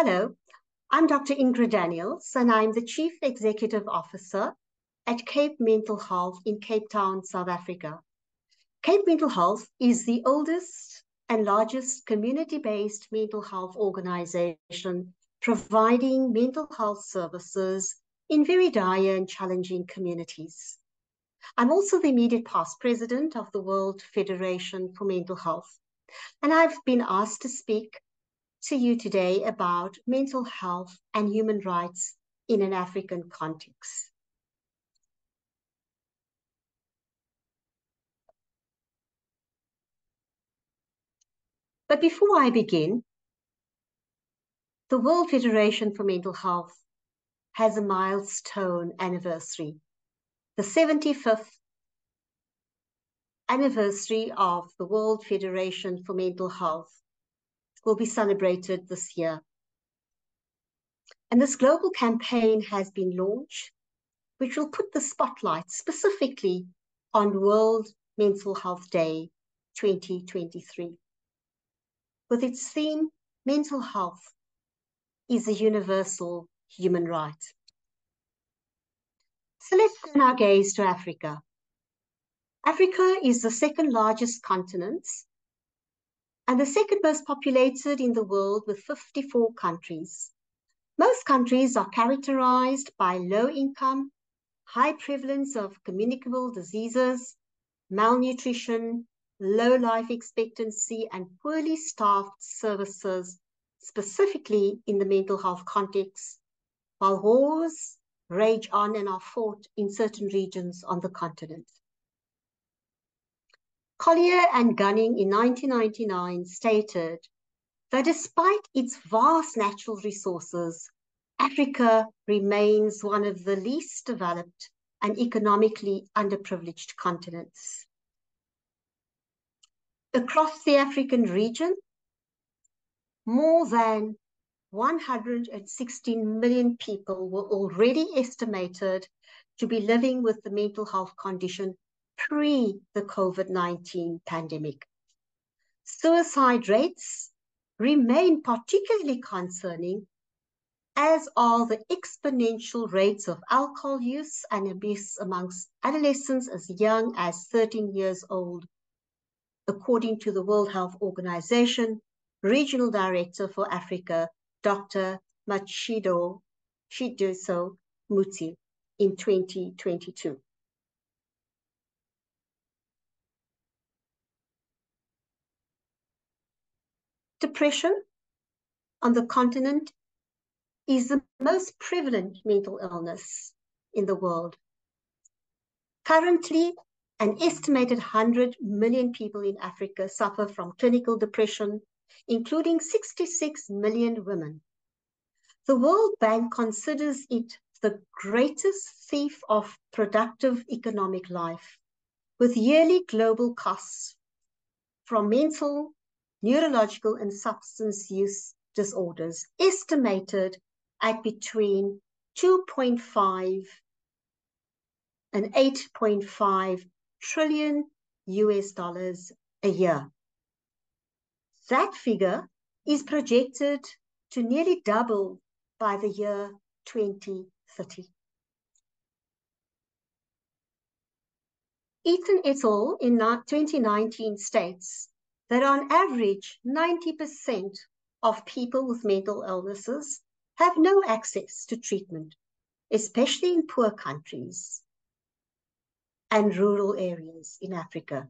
Hello, I'm Dr. Ingrid Daniels, and I'm the Chief Executive Officer at Cape Mental Health in Cape Town, South Africa. Cape Mental Health is the oldest and largest community-based mental health organization providing mental health services in very dire and challenging communities. I'm also the immediate past president of the World Federation for Mental Health, and I've been asked to speak to you today about mental health and human rights in an African context. But before I begin, the World Federation for Mental Health has a milestone anniversary, the 75th anniversary of the World Federation for Mental Health will be celebrated this year. And this global campaign has been launched, which will put the spotlight specifically on World Mental Health Day 2023. With its theme, Mental Health is a universal human right. So let's turn our gaze to Africa. Africa is the second largest continent and the second most populated in the world with 54 countries. Most countries are characterized by low income, high prevalence of communicable diseases, malnutrition, low life expectancy, and poorly staffed services, specifically in the mental health context, while wars rage on and are fought in certain regions on the continent. Collier and Gunning in 1999 stated that despite its vast natural resources, Africa remains one of the least developed and economically underprivileged continents. Across the African region, more than 116 million people were already estimated to be living with the mental health condition pre the COVID 19 pandemic. Suicide rates remain particularly concerning, as are the exponential rates of alcohol use and abuse amongst adolescents as young as 13 years old, according to the World Health Organization Regional Director for Africa, Dr. Machido Matshidiso Moeti, in 2022. Depression on the continent is the most prevalent mental illness in the world. Currently, an estimated 100 million people in Africa suffer from clinical depression, including 66 million women. The World Bank considers it the greatest thief of productive economic life, with yearly global costs from mental neurological and substance use disorders estimated at between 2.5 and 8.5 trillion US dollars a year. That figure is projected to nearly double by the year 2030. Eaton et al. in 2019 states that on average, 90% of people with mental illnesses have no access to treatment, especially in poor countries and rural areas in Africa.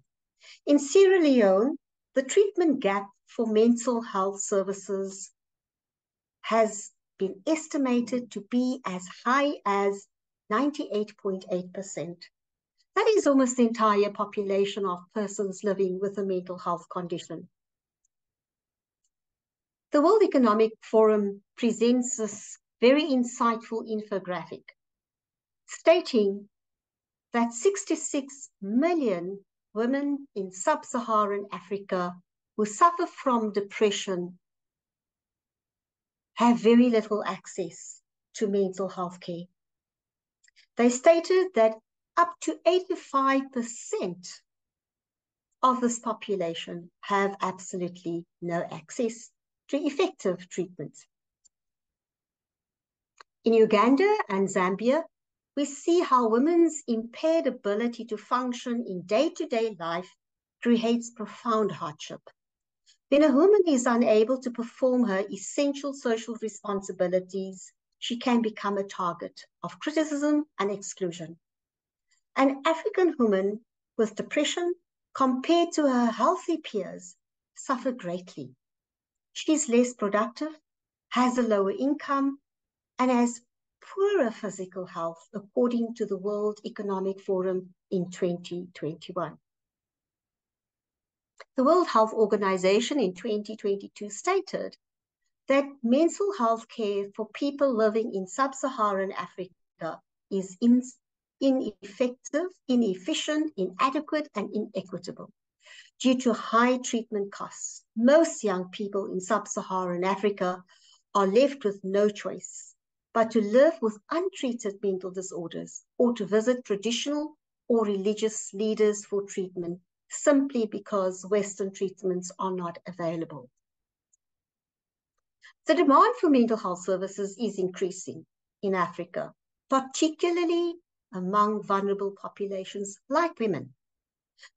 In Sierra Leone, the treatment gap for mental health services has been estimated to be as high as 98.8%. That is almost the entire population of persons living with a mental health condition. The World Economic Forum presents this very insightful infographic stating that 66 million women in sub-Saharan Africa who suffer from depression have very little access to mental health care. They stated that up to 85% of this population have absolutely no access to effective treatment. In Uganda and Zambia, we see how women's impaired ability to function in day-to-day -day life creates profound hardship. When a woman is unable to perform her essential social responsibilities, she can become a target of criticism and exclusion. An African woman with depression, compared to her healthy peers, suffer greatly. She is less productive, has a lower income, and has poorer physical health, according to the World Economic Forum in 2021. The World Health Organization in 2022 stated that mental health care for people living in sub-Saharan Africa is in, ineffective, inefficient, inadequate, and inequitable. Due to high treatment costs, most young people in sub-Saharan Africa are left with no choice but to live with untreated mental disorders or to visit traditional or religious leaders for treatment simply because Western treatments are not available. The demand for mental health services is increasing in Africa, particularly among vulnerable populations like women.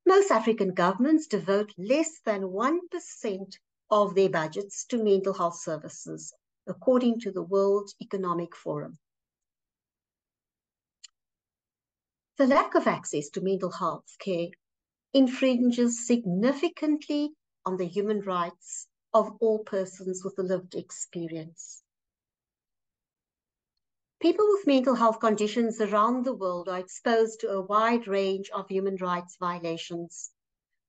Most African governments devote less than 1% of their budgets to mental health services, according to the World Economic Forum. The lack of access to mental health care infringes significantly on the human rights of all persons with a lived experience. People with mental health conditions around the world are exposed to a wide range of human rights violations.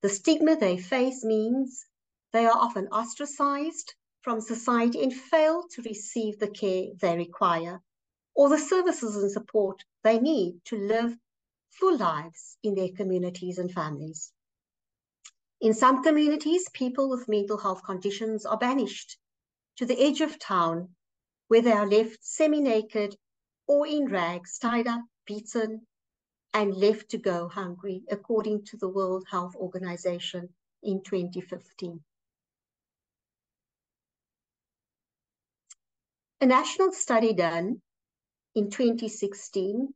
The stigma they face means they are often ostracized from society and fail to receive the care they require or the services and support they need to live full lives in their communities and families. In some communities, people with mental health conditions are banished to the edge of town where they are left semi-naked or in rags, tied up, beaten, and left to go hungry, according to the World Health Organization in 2015. A national study done in 2016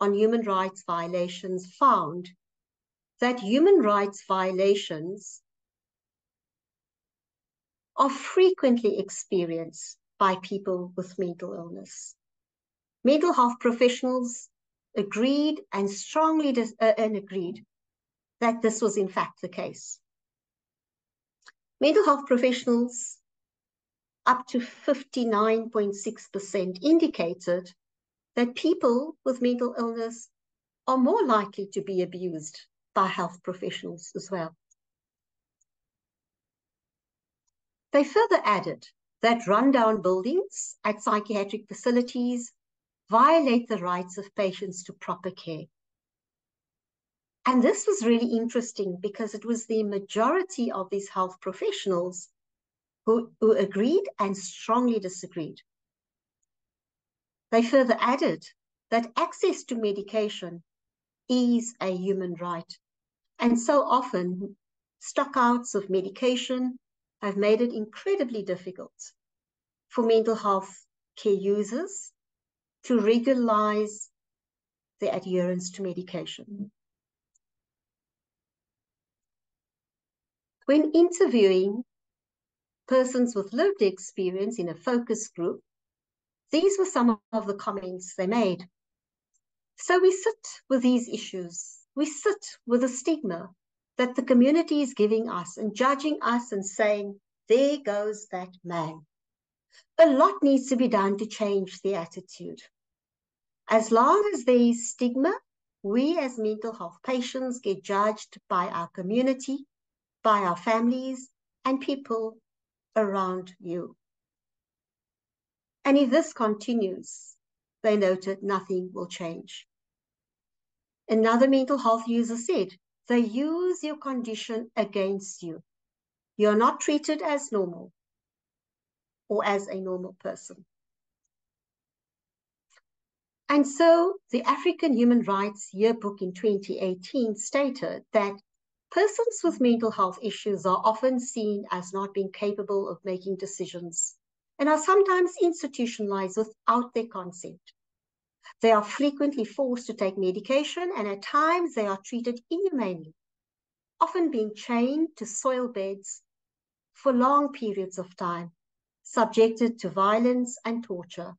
on human rights violations found that human rights violations are frequently experienced by people with mental illness. Mental health professionals agreed and strongly uh, and agreed that this was in fact the case. Mental health professionals up to 59.6% indicated that people with mental illness are more likely to be abused by health professionals as well. They further added that rundown buildings at psychiatric facilities violate the rights of patients to proper care. And this was really interesting because it was the majority of these health professionals who, who agreed and strongly disagreed. They further added that access to medication is a human right and so often, stockouts of medication have made it incredibly difficult for mental health care users to regularize their adherence to medication. When interviewing persons with lived experience in a focus group, these were some of the comments they made. So we sit with these issues we sit with a stigma that the community is giving us and judging us and saying, there goes that man. A lot needs to be done to change the attitude. As long as there is stigma, we as mental health patients get judged by our community, by our families, and people around you. And if this continues, they noted nothing will change. Another mental health user said, they use your condition against you. You're not treated as normal or as a normal person. And so the African Human Rights Yearbook in 2018 stated that persons with mental health issues are often seen as not being capable of making decisions and are sometimes institutionalized without their consent. They are frequently forced to take medication, and at times they are treated inhumanely, often being chained to soil beds for long periods of time, subjected to violence and torture.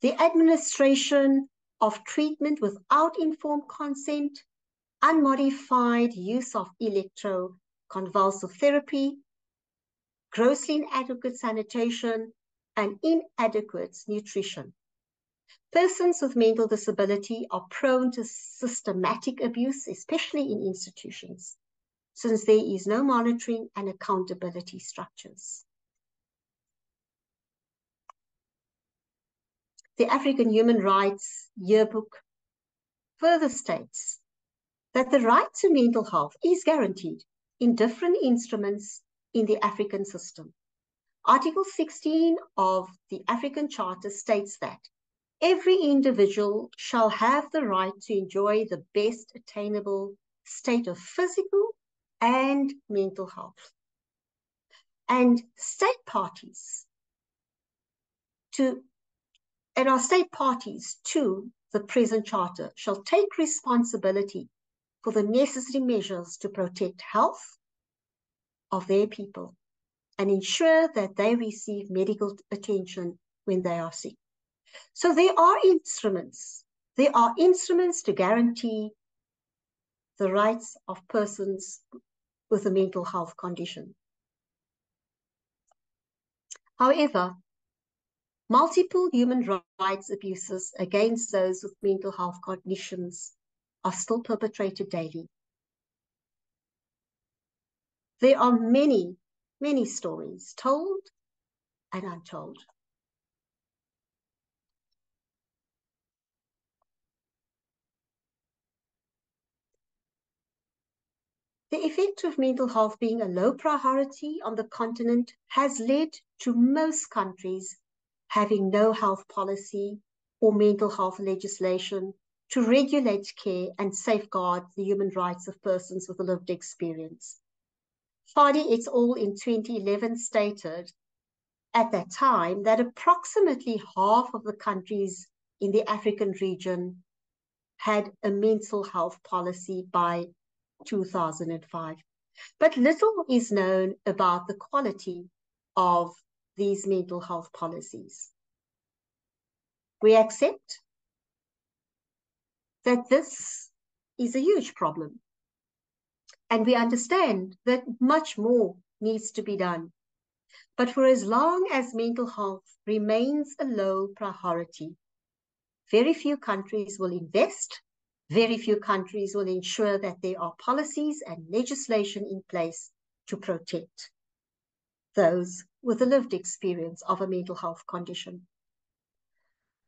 The administration of treatment without informed consent, unmodified use of electroconvulsive therapy, grossly inadequate sanitation, and inadequate nutrition. Persons with mental disability are prone to systematic abuse, especially in institutions, since there is no monitoring and accountability structures. The African Human Rights Yearbook further states that the right to mental health is guaranteed in different instruments in the African system. Article 16 of the African Charter states that every individual shall have the right to enjoy the best attainable state of physical and mental health. And state parties to and our state parties to the present charter shall take responsibility for the necessary measures to protect health of their people and ensure that they receive medical attention when they are sick. So there are instruments. There are instruments to guarantee the rights of persons with a mental health condition. However, multiple human rights abuses against those with mental health conditions are still perpetrated daily. There are many, many stories told and untold. The effect of mental health being a low priority on the continent has led to most countries having no health policy or mental health legislation to regulate care and safeguard the human rights of persons with a lived experience. Faydi et al. in 2011 stated at that time that approximately half of the countries in the African region had a mental health policy by 2005. But little is known about the quality of these mental health policies. We accept that this is a huge problem and we understand that much more needs to be done. But for as long as mental health remains a low priority, very few countries will invest, very few countries will ensure that there are policies and legislation in place to protect those with a lived experience of a mental health condition.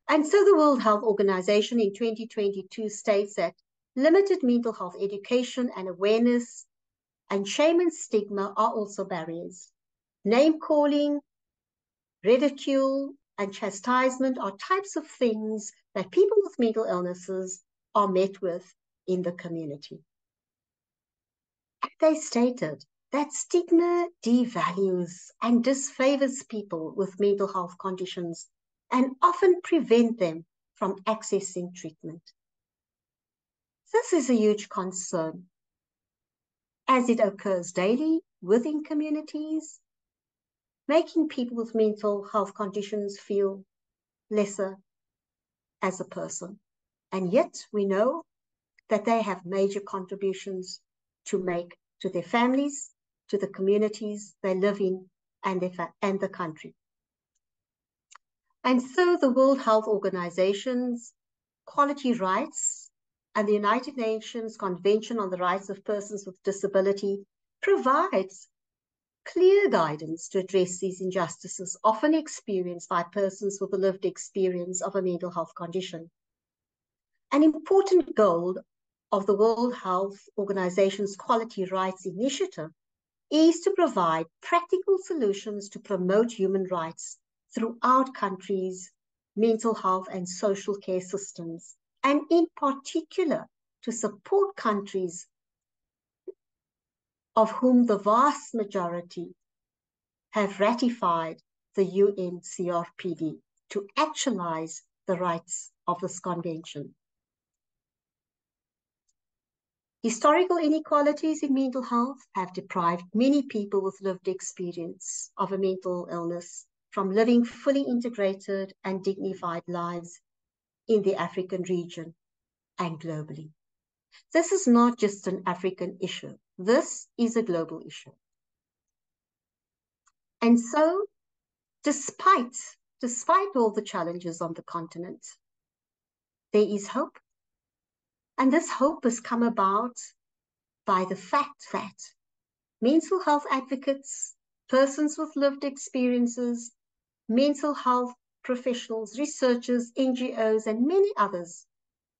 And so the World Health Organization in 2022 states that Limited mental health education and awareness and shame and stigma are also barriers. Name calling, ridicule, and chastisement are types of things that people with mental illnesses are met with in the community. They stated that stigma devalues and disfavors people with mental health conditions and often prevent them from accessing treatment. This is a huge concern as it occurs daily within communities, making people with mental health conditions feel lesser as a person. And yet we know that they have major contributions to make to their families, to the communities they live in, and, and the country. And so the World Health Organization's quality rights and the United Nations Convention on the Rights of Persons with Disability provides clear guidance to address these injustices often experienced by persons with a lived experience of a mental health condition. An important goal of the World Health Organization's Quality Rights Initiative is to provide practical solutions to promote human rights throughout countries' mental health and social care systems and in particular to support countries of whom the vast majority have ratified the UNCRPD to actualize the rights of this convention. Historical inequalities in mental health have deprived many people with lived experience of a mental illness from living fully integrated and dignified lives in the African region and globally. This is not just an African issue. This is a global issue. And so, despite, despite all the challenges on the continent, there is hope and this hope has come about by the fact that mental health advocates, persons with lived experiences, mental health professionals, researchers, NGOs, and many others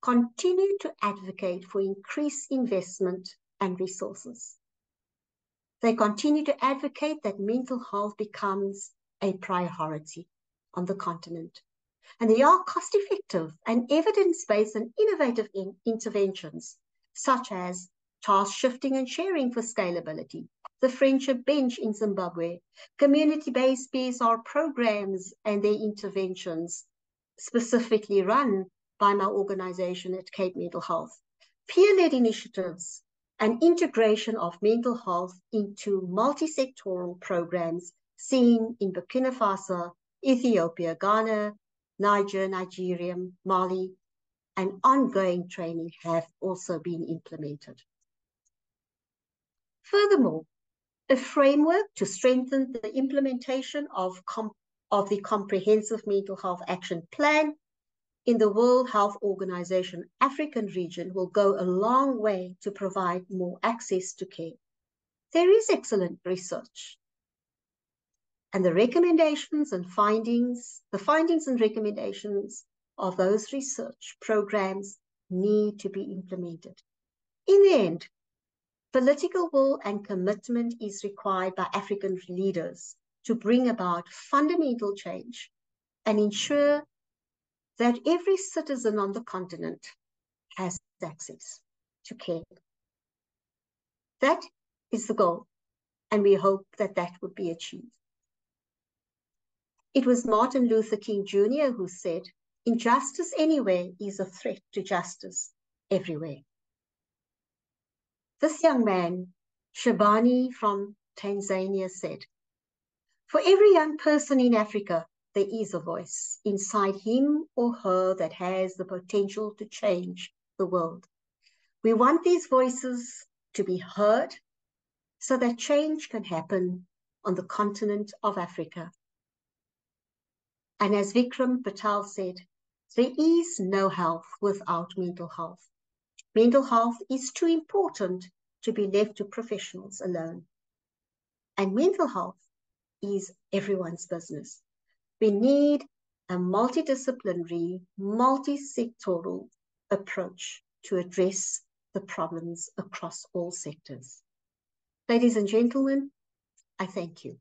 continue to advocate for increased investment and resources. They continue to advocate that mental health becomes a priority on the continent and they are cost effective and evidence based and innovative in interventions, such as task shifting and sharing for scalability, the Friendship Bench in Zimbabwe, community based PSR programs and their interventions, specifically run by my organization at Cape Mental Health, peer led initiatives, and integration of mental health into multi sectoral programs seen in Burkina Faso, Ethiopia, Ghana, Niger, Nigeria, Mali, and ongoing training have also been implemented. Furthermore, a framework to strengthen the implementation of, of the Comprehensive Mental Health Action Plan in the World Health Organization African region will go a long way to provide more access to care. There is excellent research and the recommendations and findings, the findings and recommendations of those research programs need to be implemented. In the end, political will and commitment is required by African leaders to bring about fundamental change and ensure that every citizen on the continent has access to care. That is the goal, and we hope that that would be achieved. It was Martin Luther King Jr. who said, Injustice anywhere is a threat to justice everywhere. This young man, Shabani from Tanzania, said, For every young person in Africa, there is a voice inside him or her that has the potential to change the world. We want these voices to be heard so that change can happen on the continent of Africa. And as Vikram Patel said, there is no health without mental health. Mental health is too important to be left to professionals alone. And mental health is everyone's business. We need a multidisciplinary, multi-sectoral approach to address the problems across all sectors. Ladies and gentlemen, I thank you.